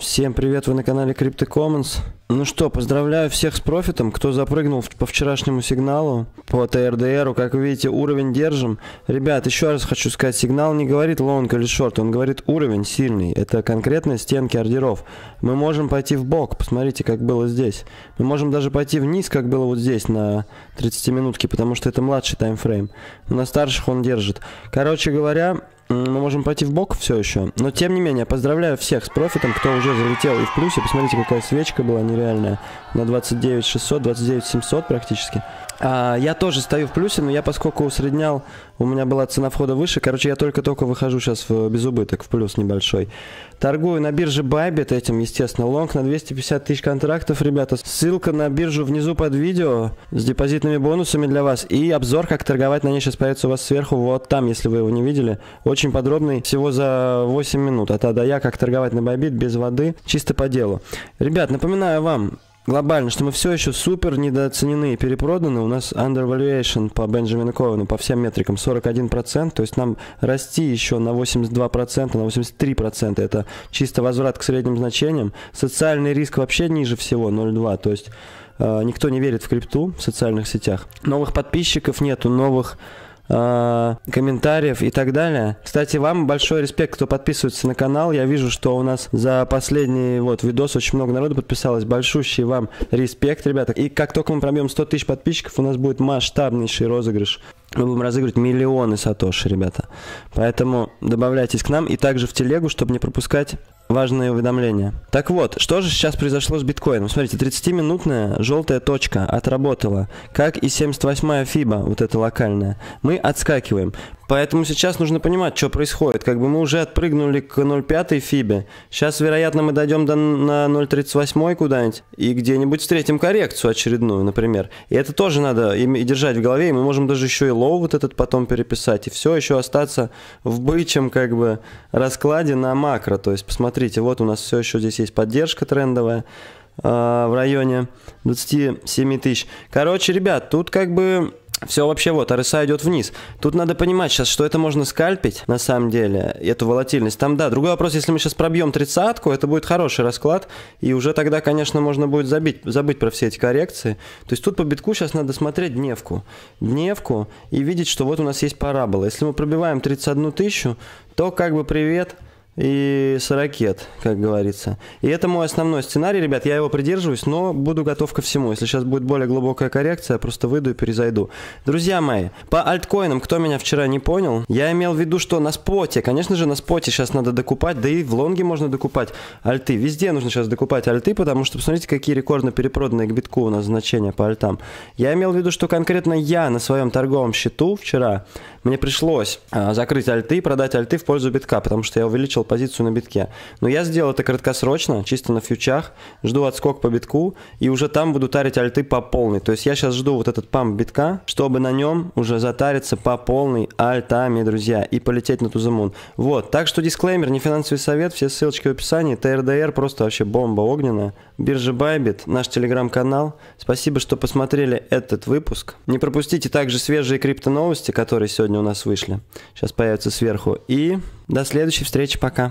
Всем привет, вы на канале CryptoCommons. Ну что, поздравляю всех с профитом, кто запрыгнул по вчерашнему сигналу, по ТРДРу, как вы видите, уровень держим. Ребят, еще раз хочу сказать, сигнал не говорит лонг или шорт, он говорит уровень сильный, это конкретно стенки ордеров. Мы можем пойти в бок, посмотрите, как было здесь. Мы можем даже пойти вниз, как было вот здесь на 30 минутке, потому что это младший таймфрейм. На старших он держит. Короче говоря, мы можем пойти в бок все еще. Но тем не менее, поздравляю всех с профитом, кто уже залетел и в плюсе. Посмотрите, какая свечка была нереальная. На 29 600, 29 700 практически. А, я тоже стою в плюсе, но я поскольку усреднял, у меня была цена входа выше. Короче, я только-только выхожу сейчас в безубыток, в плюс небольшой. Торгую на бирже Bybit этим, естественно, лонг на 250 тысяч контрактов, ребята. Ссылка на биржу внизу под видео с депозитными бонусами для вас. И обзор, как торговать на ней сейчас появится у вас сверху, вот там, если вы его не видели. Очень подробный, всего за 8 минут. А тогда я, как торговать на Bybit без воды, чисто по делу. Ребят, напоминаю вам, глобально, что мы все еще супер недооценены и перепроданы. У нас undervaluation по Бенджамину Ковену по всем метрикам 41%. То есть нам расти еще на 82%, на 83%. Это чисто возврат к средним значениям. Социальный риск вообще ниже всего 0,2. То есть э, никто не верит в крипту в социальных сетях. Новых подписчиков нету, новых э, комментариев и так далее. Кстати, вам большой респект, кто подписывается на канал. Я вижу, что у нас за последний вот видос очень много народу подписалось. Большущий вам респект, ребята. И как только мы пробьем 100 тысяч подписчиков, у нас будет масштабнейший розыгрыш. Мы будем разыгрывать миллионы сатоши, ребята. Поэтому добавляйтесь к нам и также в телегу, чтобы не пропускать важные уведомления. Так вот, что же сейчас произошло с биткоином? Смотрите, 30-минутная желтая точка отработала, как и 78-я фиба, вот эта локальная. Мы отскакиваем. Поэтому сейчас нужно понимать, что происходит. Как бы мы уже отпрыгнули к 0,5 фибо. Сейчас, вероятно, мы дойдем до, на 0,38 куда-нибудь и где-нибудь встретим коррекцию очередную, например. И это тоже надо и, и держать в голове. И мы можем даже еще и low вот этот потом переписать. И все еще остаться в бычьем как бы раскладе на макро. То есть, посмотрите, вот у нас все еще здесь есть поддержка трендовая э, в районе 27 тысяч. Короче, ребят, тут как бы все вообще вот, RSI идет вниз. Тут надо понимать сейчас, что это можно скальпить, на самом деле, эту волатильность. Там, да, другой вопрос, если мы сейчас пробьем тридцатку, это будет хороший расклад, и уже тогда, конечно, можно будет забить, забыть про все эти коррекции. То есть тут по битку сейчас надо смотреть дневку. Дневку и видеть, что вот у нас есть парабола. Если мы пробиваем 31 тысячу, то как бы привет – и с ракет, как говорится. И это мой основной сценарий, ребят, я его придерживаюсь, но буду готов ко всему. Если сейчас будет более глубокая коррекция, я просто выйду и перезайду. Друзья мои, по альткоинам, кто меня вчера не понял, я имел в виду, что на споте, конечно же, на споте сейчас надо докупать, да и в лонге можно докупать альты. Везде нужно сейчас докупать альты, потому что посмотрите, какие рекордно перепроданные к битку у нас значения по альтам. Я имел в виду, что конкретно я на своем торговом счету вчера, мне пришлось а, закрыть альты и продать альты в пользу битка, потому что я увеличил позицию на битке. Но я сделал это краткосрочно, чисто на фьючах, жду отскок по битку, и уже там буду тарить альты по полной. То есть я сейчас жду вот этот памп битка, чтобы на нем уже затариться по полной альтами, друзья, и полететь на Тузамун. Вот, так что дисклеймер, не финансовый совет, все ссылочки в описании. ТРДР просто вообще бомба огненная. Биржа Байбит, наш телеграм-канал. Спасибо, что посмотрели этот выпуск. Не пропустите также свежие крипто новости, которые сегодня сегодня у нас вышли. Сейчас появятся сверху. И до следующей встречи, пока.